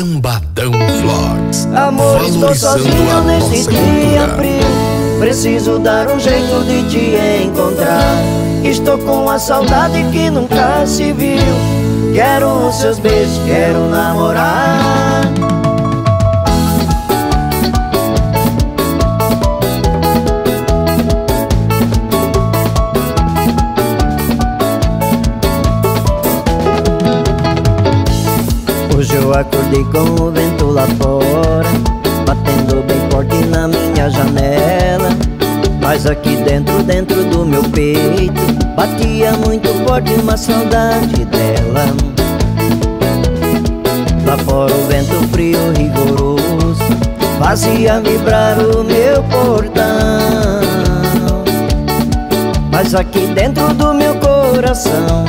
Lambadão Vlogs. Amor, estou sozinho nesse dia frio. Preciso dar um jeito de te encontrar. Estou com a saudade que nunca se viu. Quero os seus beijos, quero namorar. Eu acordei com o vento lá fora Batendo bem forte na minha janela. Mas aqui dentro, dentro do meu peito Batia muito forte uma saudade dela. Lá fora o vento frio rigoroso Fazia vibrar o meu portão. Mas aqui dentro do meu coração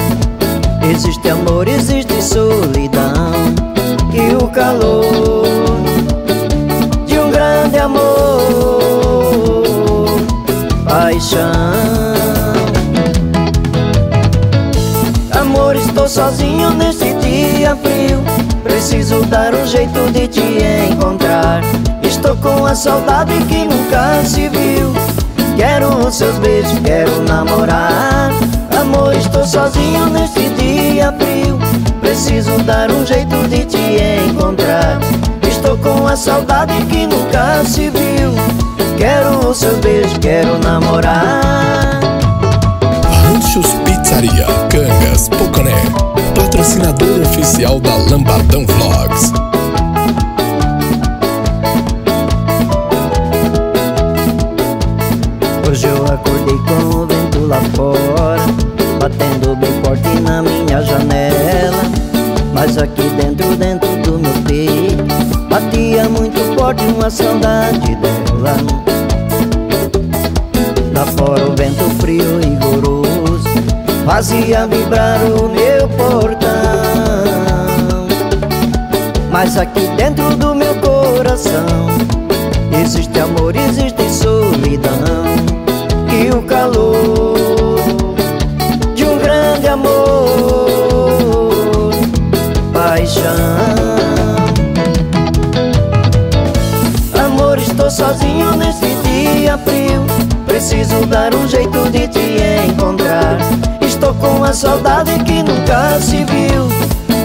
Existe amor, existe solidão E o calor de um grande amor Paixão. Amor, estou sozinho nesse dia frio. Preciso dar um jeito de te encontrar. Estou com a saudade que nunca se viu. Quero os seus beijos, quero namorar. Amor, estou sozinho neste dia frio Preciso dar um jeito de te encontrar. Estou com a saudade que nunca se viu. Quero os seus beijos, quero namorar. Ranchos Pizzaria, Cangas, Poconé. Patrocinador oficial da Lambadão Vlogs saudade dela. Lá fora o vento frio e rigoroso Fazia vibrar o meu portão. Mas aqui dentro do meu coração Existe amor, existe solidão. E o calor dia frio. Preciso dar um jeito de te encontrar. Estou com a saudade que nunca se viu.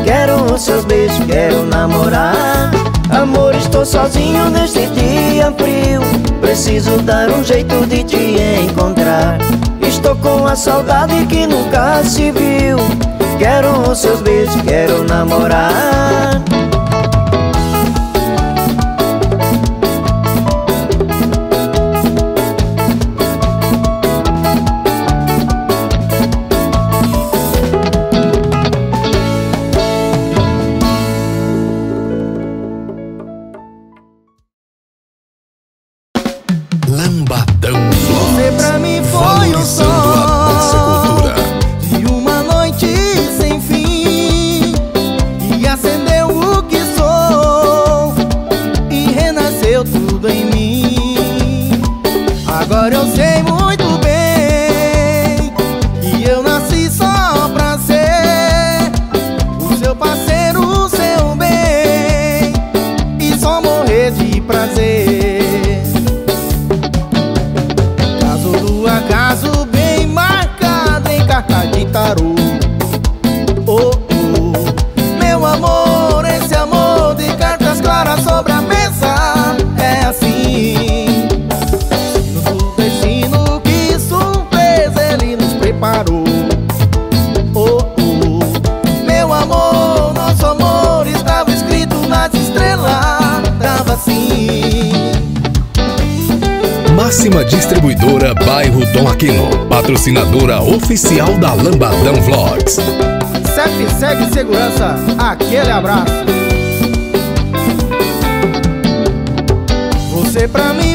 Quero os seus beijos, quero namorar. Amor, estou sozinho neste dia frio. Preciso dar um jeito de te encontrar. Estou com a saudade que nunca se viu. Quero os seus beijos, quero namorar do acaso bem marcado em carta de tarô oh, oh. Meu amor, esse amor de cartas claras sobre a mesa É assim No destino que surpresa ele nos preparou oh, oh. Meu amor, nosso amor estava escrito nas estrelas Tava assim Máxima Distribuidora Bairro Dom Aquino. Patrocinadora oficial da Lambadão Vlogs. CEP segue segurança, aquele abraço. Você pra mim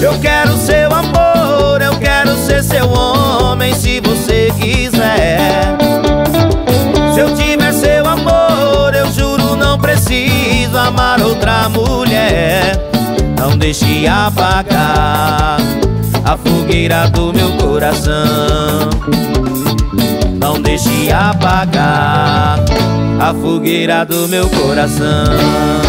Eu quero seu amor, eu quero ser seu homem se você quiser. Se eu tiver seu amor, eu juro não preciso amar outra mulher. Não deixe apagar a fogueira do meu coração. Não deixe apagar a fogueira do meu coração.